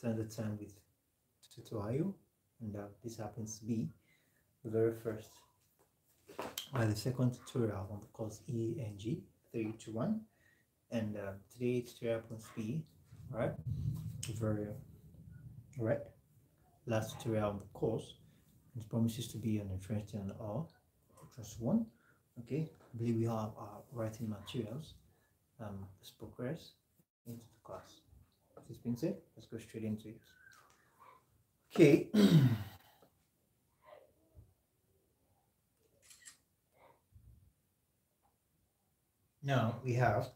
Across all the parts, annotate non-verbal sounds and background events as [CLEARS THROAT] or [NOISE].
turn the time with tutorial and uh, this happens to be the very first uh, the second tutorial on the course ENG 321 and uh, today's tutorial happens to be right very right last tutorial on the course. It promises to be an interesting all just one okay? I believe we have our writing materials um let's progress into the class this said. Let's go straight into it. Okay. [CLEARS THROAT] Now we have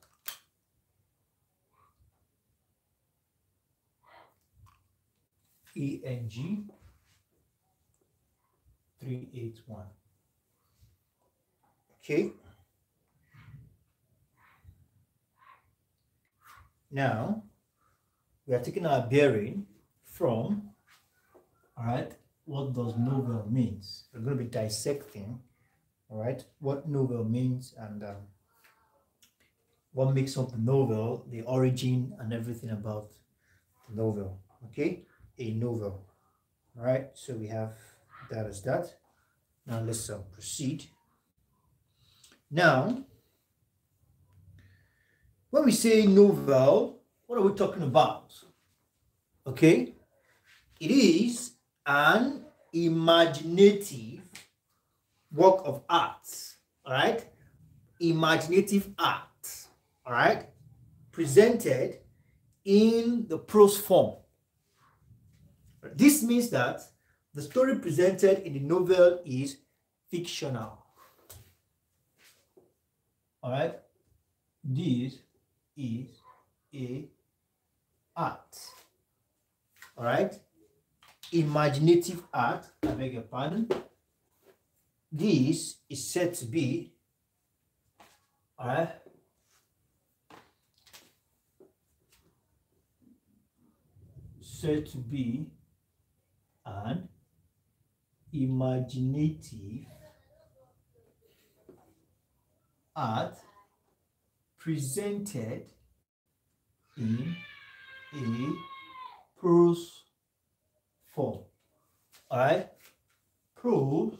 ENG 381 okay. Now we are taking our bearing from all right what does novel means. We're going to be dissecting all right what novel means and um, what makes up the novel the origin and everything about the novel okay? A novel all right? So we have that as that. Now let's uh, proceed. Now when we say novel what are we talking about okay it is an imaginative work of art. All right imaginative art. All right presented in the prose form. This means that the story presented in the novel is fictional. All right, this is a art. All right, imaginative art. I beg your pardon. This is said to be all right. Said to be an imaginative art presented in a prose form. Alright? Prose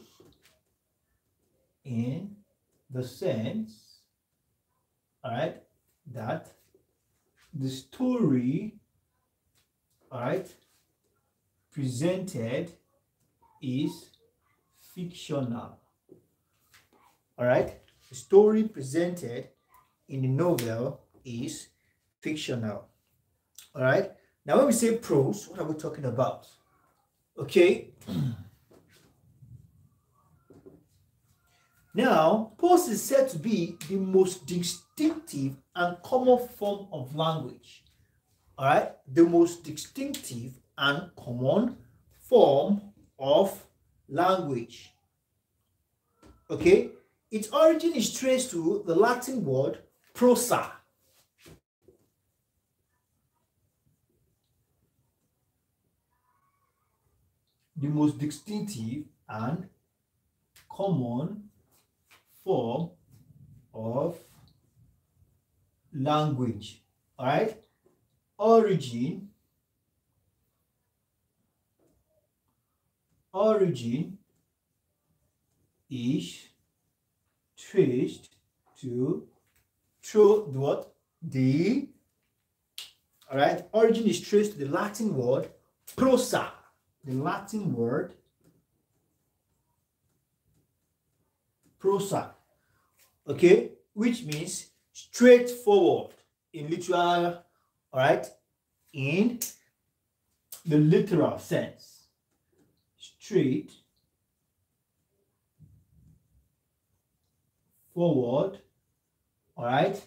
in the sense, alright, that the story, alright, presented is fictional. All right, the story presented in the novel is fictional. All right, now when we say prose, what are we talking about? Okay. [CLEARS THROAT] now, prose is said to be the most distinctive and common form of language. All right, the most distinctive and common form of language. Okay, its origin is traced to the Latin word prosa. The most distinctive and common form of language. All right, origin origin is traced to through the what? The all right origin is traced to the latin word prosa the latin word prosa okay? Which means straightforward in literal all right? In the literal sense. Straight forward all right?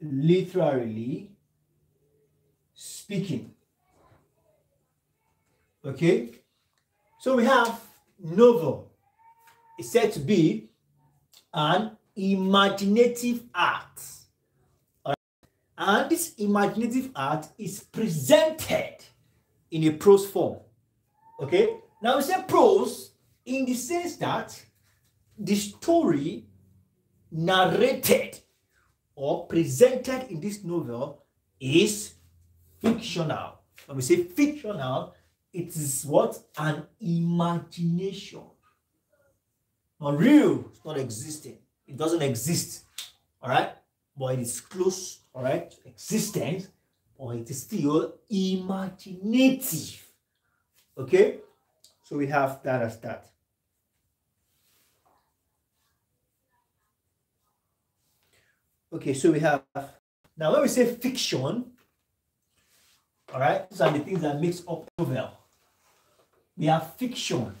Literally speaking okay? So we have novel. It's said to be an imaginative art. And this imaginative art is presented in a prose form. Okay? Now we say prose in the sense that the story narrated or presented in this novel is fictional. When we say fictional, it is what? An imagination. Not real, it's not existing. It doesn't exist. All right? But it is close, all right, to existence, or it is still imaginative. Okay? So we have that as that. Okay, so we have now when we say fiction, all right, these are the things that makes up novel. We have fiction.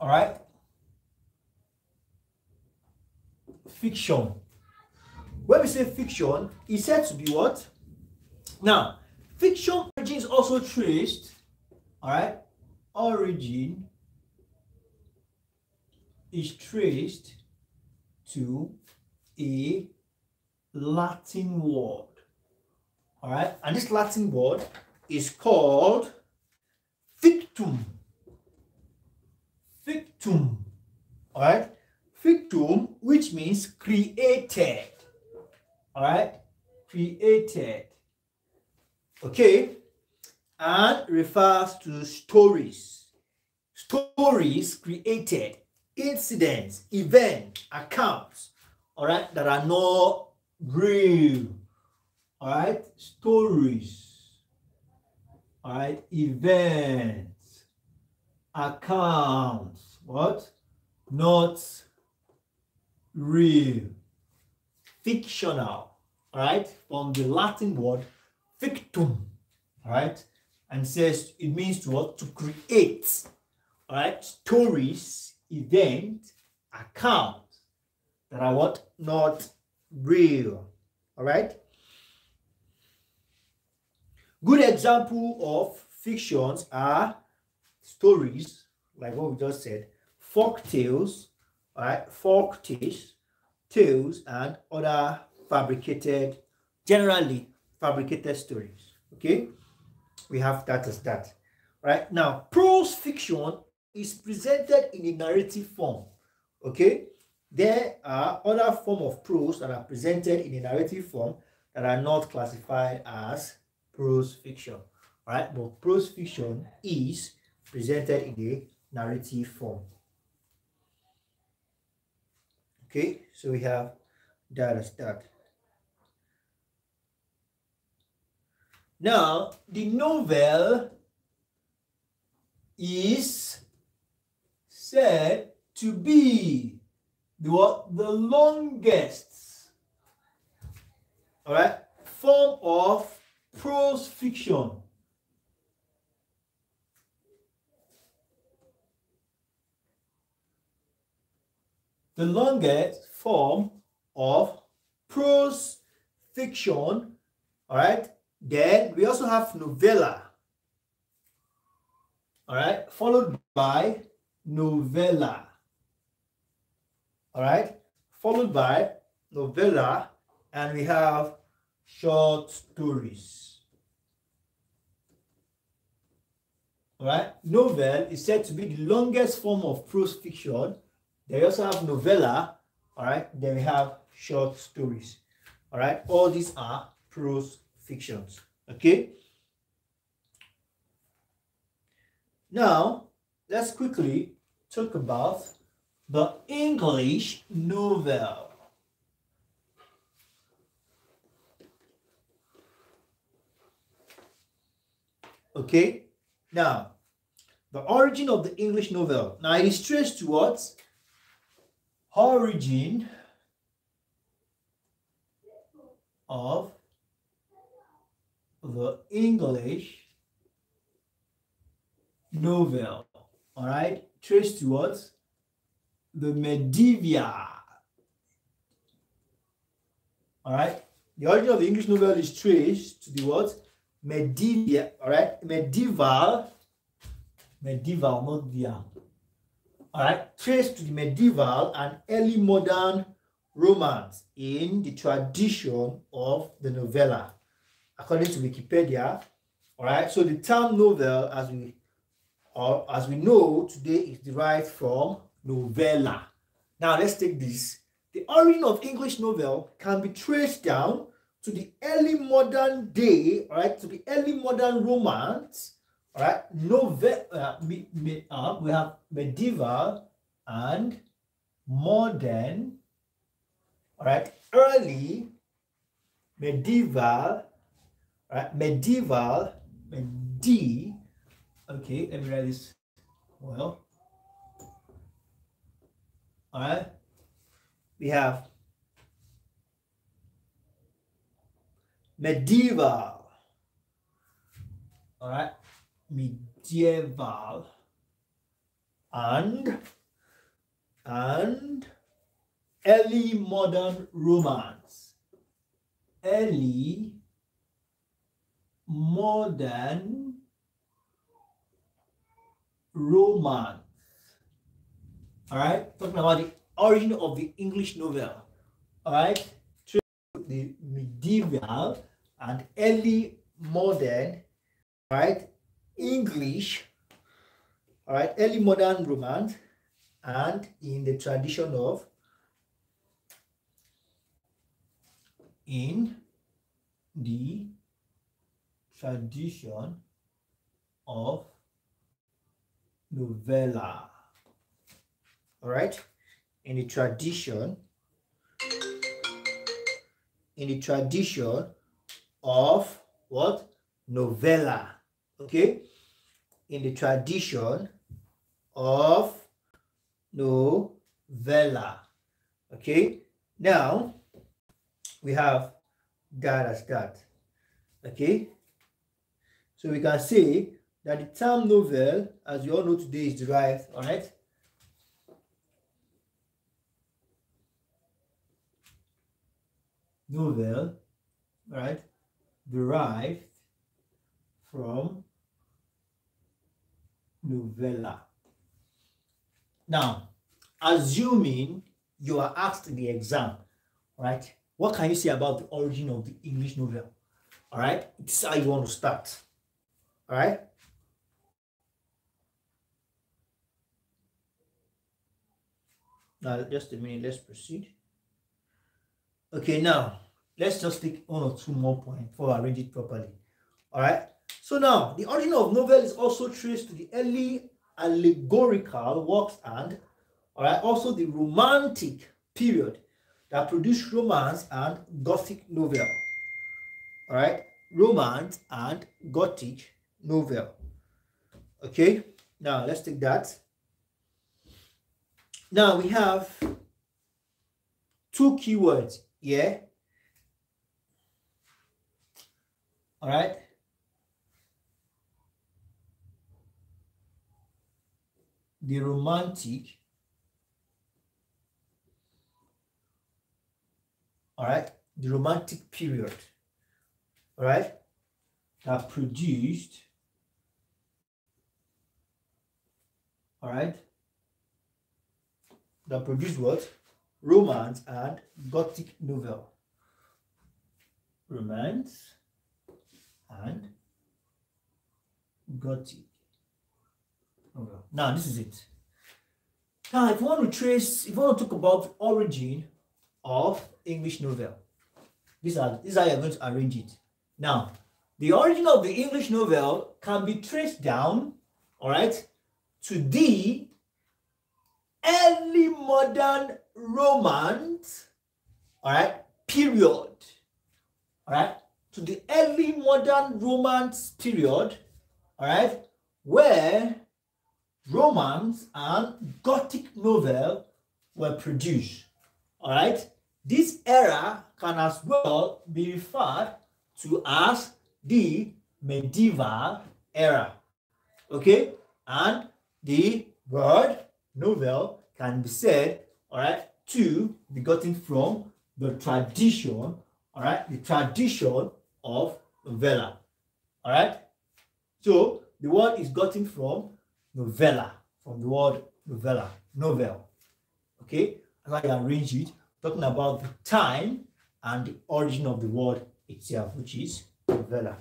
All right. Fiction. When we say fiction, it's said to be what? Now, fiction origin is also traced, all right, origin is traced to a Latin word. All right, and this Latin word is called fictum. Fictum. All right, fictum, which means created. All right, created. Okay, and refers to stories. Stories created, incidents, events, accounts, all right, that are not real. All right, stories, all right, events, accounts, what? Not real, fictional, all right, from the Latin word fictum, all right, and says it means to what? To create, all right, stories, event, account that are what? Not real. All right. Good example of fictions are stories, like what we just said, folk tales, right, folk tales, tales, and other fabricated, generally fabricated stories. Okay, we have that as that. Right now, prose fiction is presented in a narrative form. Okay, there are other form of prose that are presented in a narrative form that are not classified as prose fiction. Right, but prose fiction is presented in a narrative form. Okay, so we have that as that. Now, the novel is said to be the what? The longest, all right, form of prose fiction. The longest form of prose fiction, all right, then we also have novella. All right, followed by novella. All right, followed by novella, and we have short stories. All right, novel is said to be the longest form of prose fiction. They also have novella. All right, then we have short stories. All right, all these are prose fictions. Okay. Now, let's quickly talk about the English novel. Okay, now the origin of the English novel. Now it is traced to what? Origin of the English novel. All right, traced to what? The medieval. All right, the origin of the English novel is traced to the what? Medieval. All right, medieval. Medieval, not via. All right, traced to the medieval and early modern romance in the tradition of the novella according to Wikipedia. All right, so the term novel, as we or as we know today, is derived from novella. Now let's take this. the origin of English novel can be traced down to the early modern day, all right, to the early modern romance, all right, novel, uh, me, me, uh, we have medieval and modern, all right, early medieval, right, medieval, medi, okay, let me write this well, all right, we have medieval. All right, medieval and and early modern romance. Early modern romance. All right, talking about the origin of the English novel. All right, the medieval and early modern, right? English, all right, early modern romance, and in the tradition of in the tradition of novella. All right, in the tradition, in the tradition of what? Novella. Okay? In the tradition of novella. Okay? Now, we have that as that. Okay? So we can say that the term novel, as you all know today, is derived, all right? Novel, right? derived from novella. Now, assuming you are asked in the exam, right? What can you say about the origin of the English novel? All right, this is how you want to start. All right. Now, just a minute, let's proceed. Okay, now let's just take one or two more points before I arrange it properly. All right. So now, the origin of novel is also traced to the early allegorical works and, all right, also the romantic period that produced romance and gothic novel. All right, romance and gothic novel. Okay, now let's take that. Now we have two keywords here All right. The romantic, all right, the romantic period, all right, that produced, all right, that produced what? Romance and Gothic novel. Romance and Gothic. Okay. Now this is it. Now, if you want to trace, if you want to talk about origin of English novel, these are these are you're going to arrange it. Now, the origin of the English novel can be traced down, all right, to the early modern romance, all right, period, all right, to the early modern Romance period, all right, where Romance and Gothic novel were produced. All right, this era can as well be referred to as the medieval era. Okay, and the word novel can be said, all right, to be gotten from the tradition, all right, the tradition of novella. All right. So the word is gotten from novella, from the word novella, novel. Okay. As I arrange it, talking about the time and the origin of the word itself, which is novella.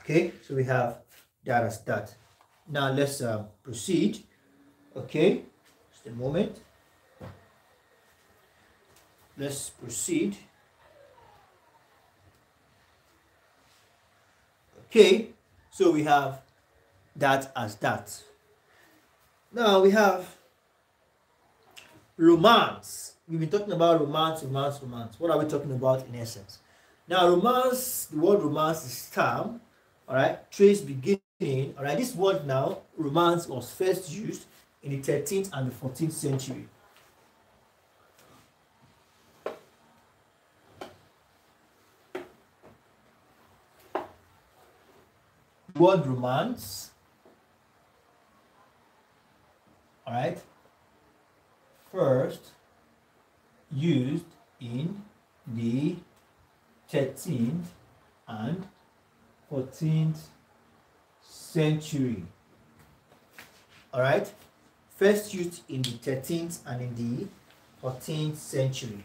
Okay. So we have that as that. Now let's uh, proceed. Okay. Just a moment. Let's proceed. Okay, so we have that as that. Now we have romance. We've been talking about romance, romance, romance. What are we talking about in essence? Now, romance, the word romance is term, all right, trace beginning, all right. This word now, romance, was first used in the 13th and the 14th century. Word romance. All right. First used in the 13th and 14th century. All right. First used in the 13th and in the 14th century.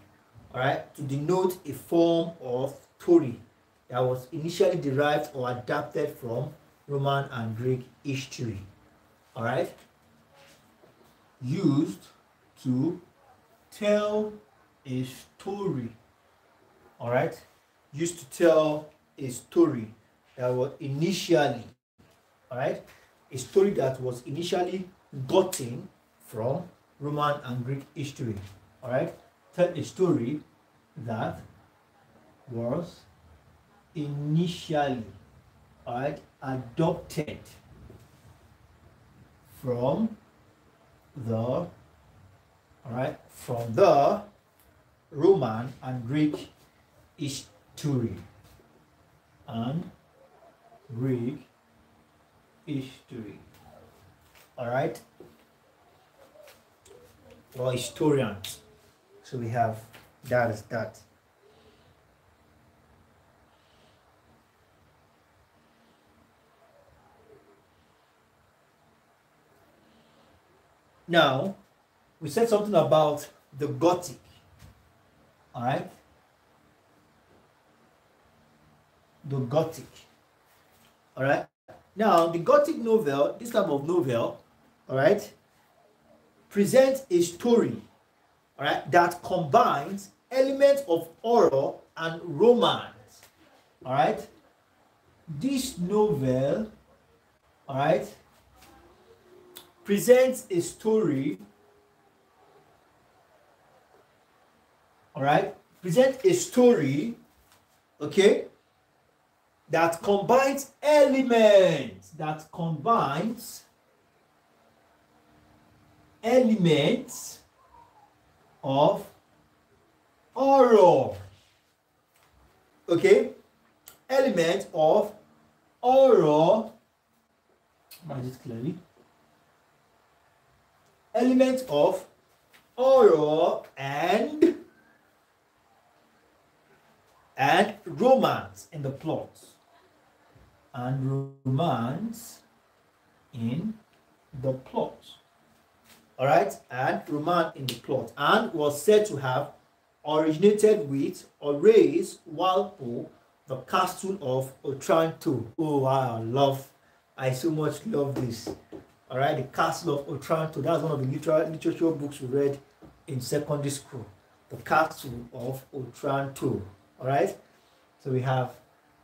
All right. To denote a form of story that was initially derived or adapted from roman and greek history all right? Used to tell a story all right? Used to tell a story that was initially all right? A story that was initially gotten from roman and greek history all right? Tell a story that was initially all right adopted from the all right from the roman and greek history. And greek history. All right? Or historians. So we have that is that Now, we said something about the Gothic. All right? The Gothic. All right? Now, the Gothic novel, this type of novel, all right, presents a story, all right, that combines elements of horror and romance. All right? This novel, all right, presents a story. All right present a story okay that combines elements that combines elements of horror okay? Element of horror it clearly element of horror and and romance in the plot and romance in the plot all right? And romance in the plot. And was said to have originated with Horace Walpole the castle of Otranto. Oh wow. Love I so much love this all right, The Castle of Otranto. That's one of the literal, literature books we read in secondary school. The Castle of Otranto. All right. So we have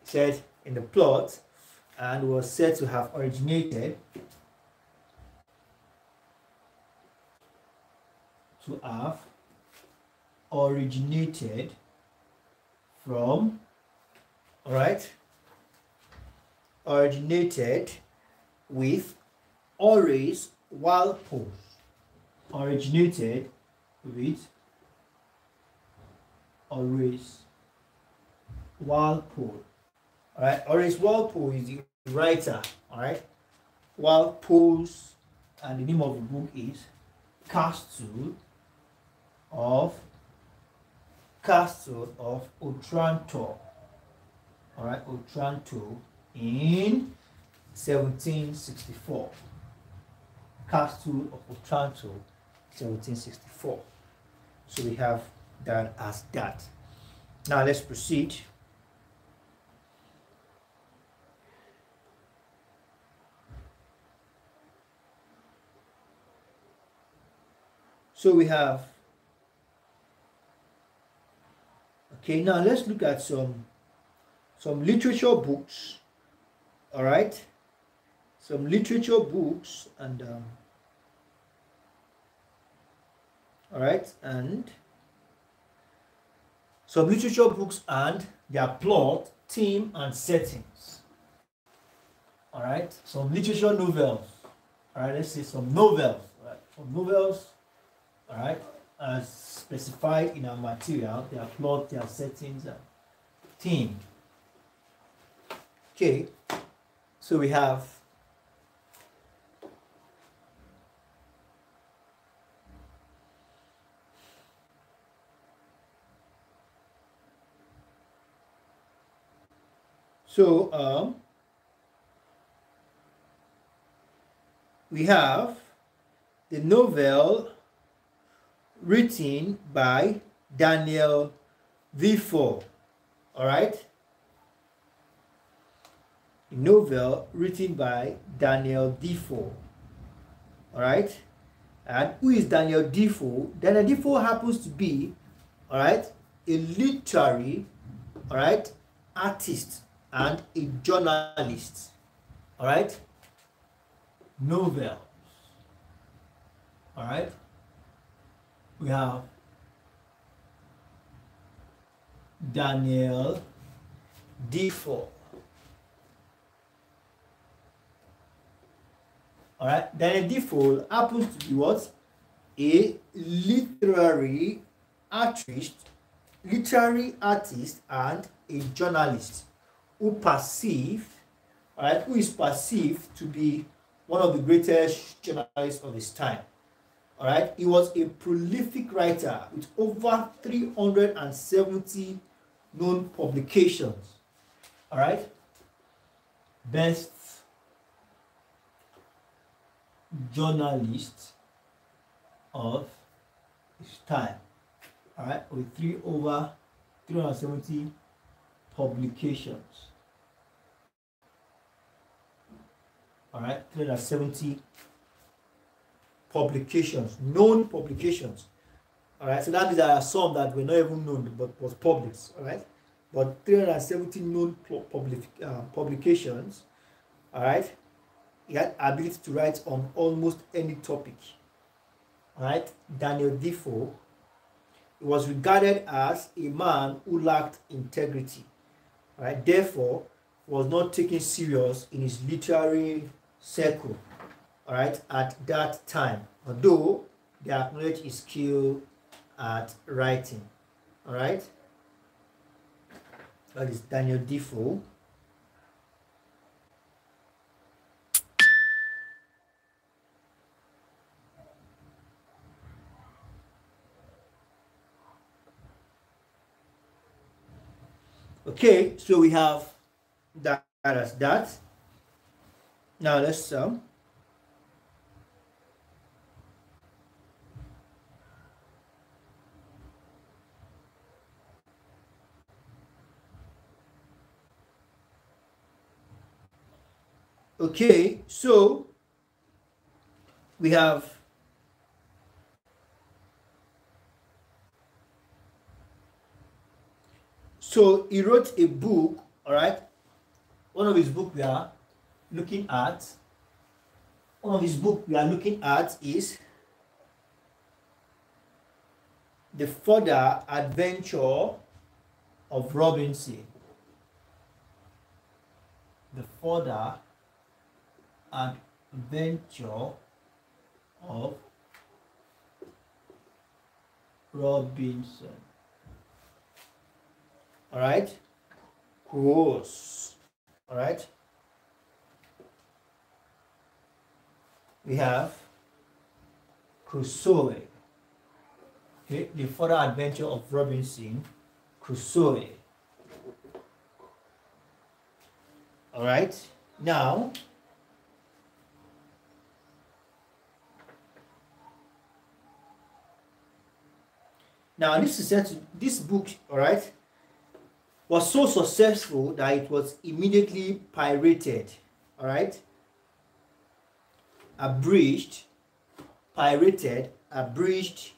said in the plot and was said to have originated to have originated from all right originated with Horace Walpole originated with Horace Walpole. Alright, Horace Walpole is the writer. Alright, Walpole's and the name of the book is Castle of Castle of Otranto. Alright, Otranto in 1764. Castle of Otranto, 1764. So we have that as that. Now let's proceed. So we have Okay, now let's look at some some literature books. All right, some literature books and um, all right, and some literature books and their plot, theme, and settings. All right, some literature novels. All right, let's see some novels. All right, some novels. All right, as specified in our material, their plot, their settings, and theme. Okay, so we have So um, we have the novel written by Daniel Defoe. All right. A novel written by Daniel Defoe. All right. And who is Daniel Defoe? Daniel Defoe happens to be, all right, a literary, all right, artist and a journalist. All right? Novels. All right? We have Daniel Defoe. All right? Daniel Defoe happens to be what? A literary artist, literary artist, and a journalist who perceived, right, who is perceived to be one of the greatest journalists of his time. All right, he was a prolific writer with over 370 known publications. All right, best journalist of his time. All right, with three over 370 publications. All right 370 publications known publications. All right so that means there are some that were not even known but was published all right but 370 known public uh, publications all right he had ability to write on almost any topic all right daniel defoe was regarded as a man who lacked integrity right therefore was not taken serious in his literary circle, all right, at that time. Although they acknowledge his skill at writing, all right. That is Daniel Defoe. Okay, so we have that as that. Now let's um, Okay, so we have so he wrote a book, all right. One of his books we are looking at, one of his book we are looking at is The Further Adventure of Robinson. The Further Adventure of Robinson. All right. Crusoe. All right. We have Crusoe. Okay, the further adventure of Robinson Crusoe. All right, now now this is set this book, all right, was so successful that it was immediately pirated. All right abridged, pirated, abridged,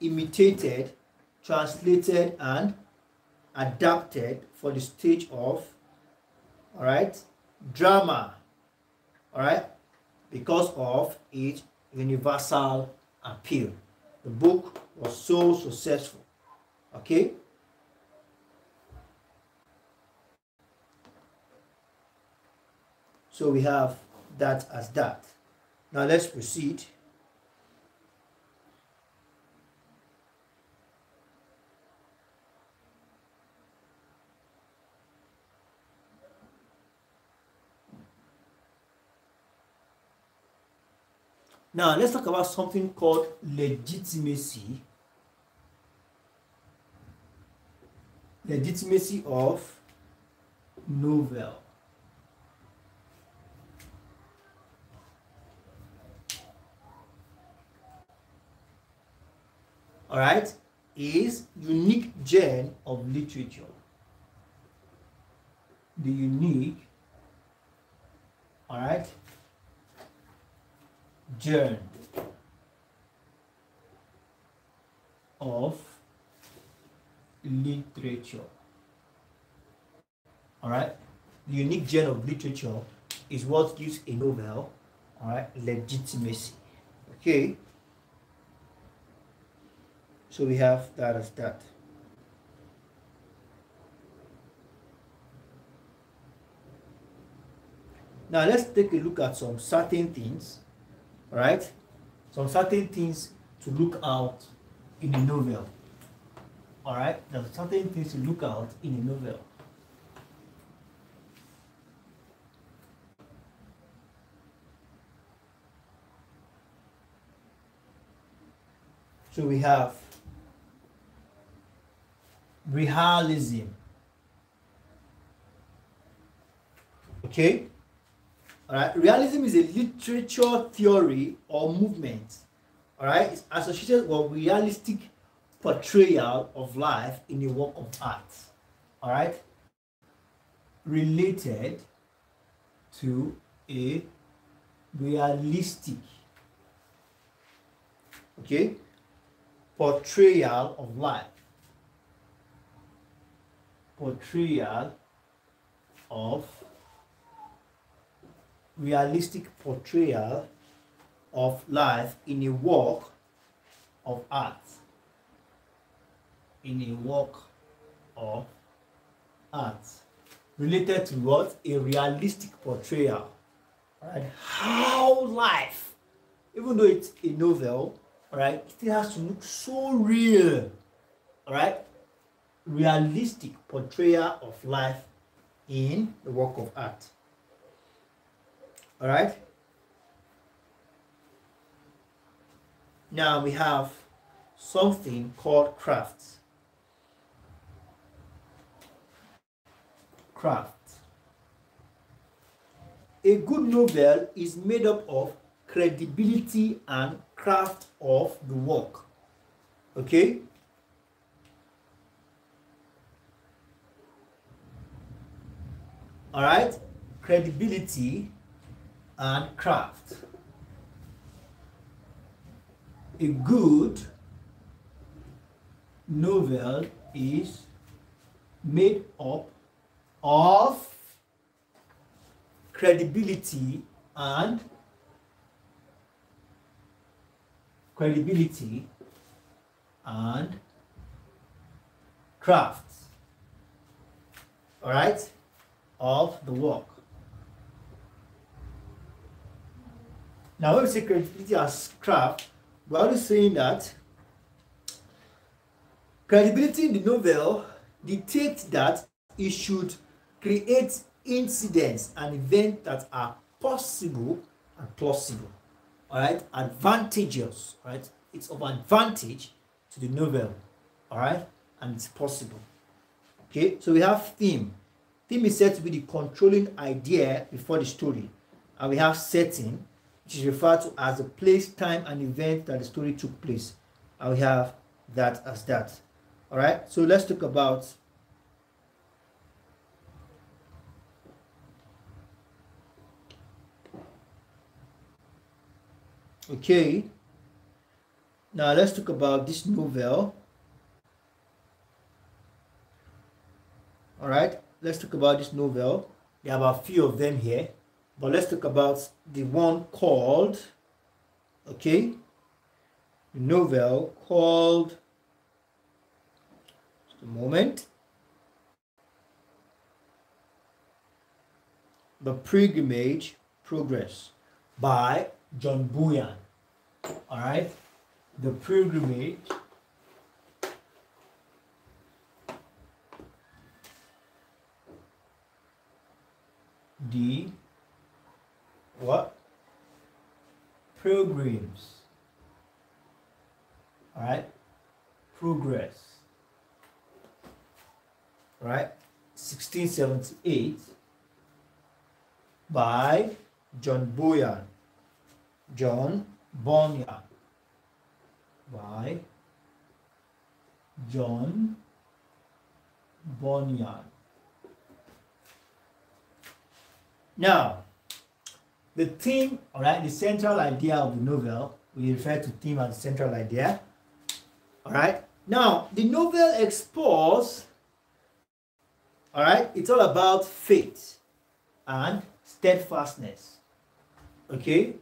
imitated, translated and adapted for the stage of all right drama all right because of its universal appeal. The book was so successful okay? So we have that as that now let's proceed Now, let's talk about something called legitimacy. Legitimacy of novel. All right, is unique gen of literature. The unique, all right, germ of literature. All right, the unique genre of literature is what gives a novel, all right, legitimacy. Okay, so we have that as that. Now let's take a look at some certain things right? Some certain things to look out in a novel. All right, there are certain things to look out in a novel. So we have realism. Okay? All right, realism is a literature theory or movement. All right, it's associated with realistic portrayal of life in a work of art. All right, related to a realistic, okay, portrayal of life. Portrayal of realistic portrayal of life in a work of art. In a work of art. Related to what? A realistic portrayal. Right? How life, even though it's a novel, right, it has to look so real. Alright? Realistic portrayal of life in the work of art. All right? Now we have something called crafts craft. A good novel is made up of credibility and craft of the work. Okay all right? Credibility and craft. A good novel is made up of credibility and credibility and craft all right of the work Now, when we say credibility as craft, we're always saying that credibility in the novel dictates that it should create incidents and events that are possible and plausible. All right, advantageous. Right, it's of advantage to the novel. All right, and it's possible. Okay, so we have theme. Theme is said to be the controlling idea before the story, and we have setting which is referred to as the place, time, and event that the story took place. And we have that as that. All right, so let's talk about Okay, now let's talk about this novel. All right, let's talk about this novel. There are a few of them here, but let's talk about the one called, okay, the novel called, just a moment, The Pilgrimage Progress by John Bunyan. All right, The Pilgrimage the what? Pilgrims. All right progress Right? 1678 by john bunyan john bunyan by john bunyan Now, the theme, all right, the central idea of the novel, we refer to theme as central idea. All right. Now, the novel explores, all right, it's all about faith and steadfastness. Okay?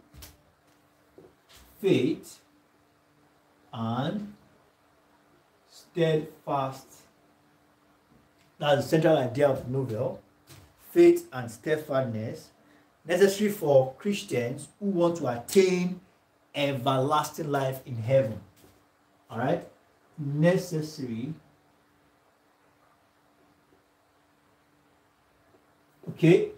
Faith and steadfast. That's the central idea of the novel faith and steadfastness necessary for Christians who want to attain everlasting life in heaven. All right? Necessary. Okay?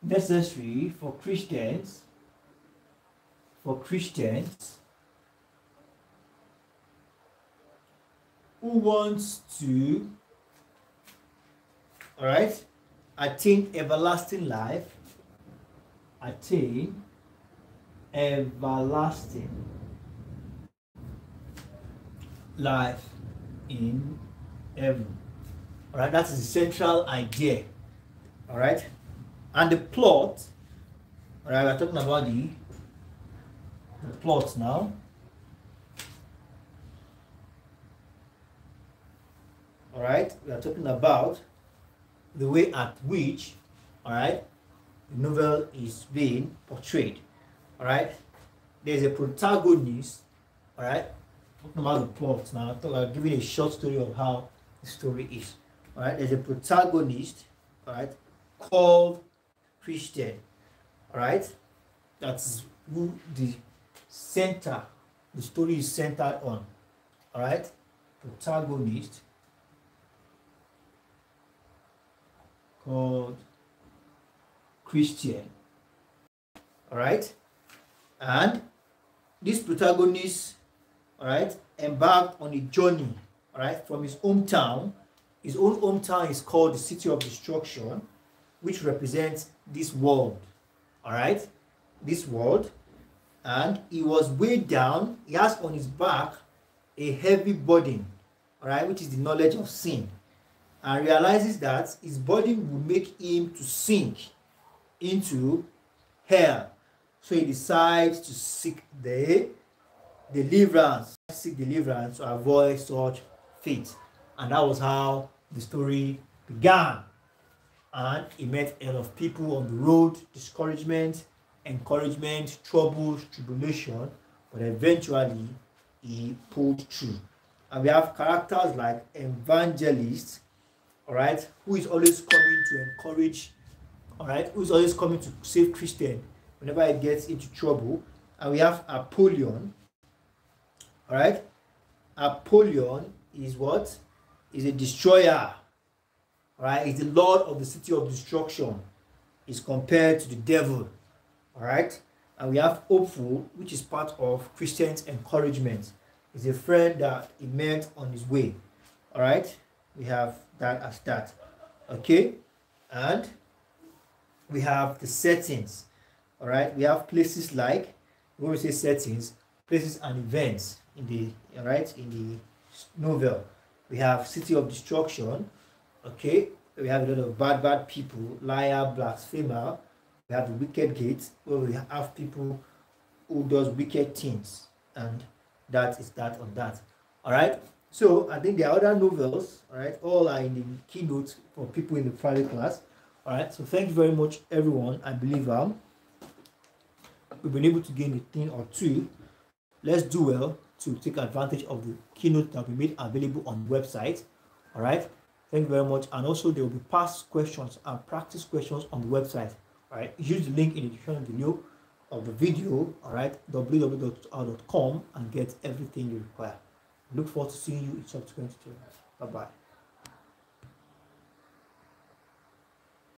Necessary for Christians for Christians who wants to, all right, attain everlasting life, attain everlasting life in heaven. All right, that's the central idea. All right, and the plot. All right, we're talking about the the plot now. All right? We are talking about the way at which all right the novel is being portrayed. All right? There's a protagonist all right? Talking about the plot now i'll give you a short story of how the story is. All right? There's a protagonist all right called christian. All right? That's who the center the story is centered on. All right? Protagonist called Christian. All right, and this protagonist, all right, embarked on a journey, all right, from his hometown. His own hometown is called the City of Destruction, which represents this world, all right, this world. And he was weighed down. He has on his back a heavy burden, all right, which is the knowledge of sin and realizes that his body will make him to sink into hell. So he decides to seek the deliverance, seek deliverance to avoid such fate. And that was how the story began. And he met a lot of people on the road, discouragement, encouragement, troubles, tribulation, but eventually he pulled through. And we have characters like evangelists all right, who is always coming to encourage, all right, who is always coming to save Christian whenever he gets into trouble. And we have Apollyon, all right. Apollyon is what? Is a destroyer, all right. He's the lord of the city of destruction. Is compared to the devil, all right. And we have Hopeful, which is part of Christian's encouragement. Is a friend that he met on his way, all right. We have that as that. Okay? And we have the settings. All right we have places like when we say settings places and events in the all right in the novel. We have city of destruction. Okay? We have a lot of bad bad people liar blasphemer. We have the wicked gates where we have people who does wicked things. And that is that on that. All right. So I think the other novels, all right, all are in the keynote for people in the private class. All right. So thank you very much, everyone. I believe um we've been able to gain a thing or two. Let's do well to take advantage of the keynote that we made available on the website. All right. Thank you very much. And also there will be past questions and practice questions on the website. All right. Use the link in the description below of the video. All right. www.r.com and get everything you require. Look forward to seeing you in subsequent tutorials. Bye bye.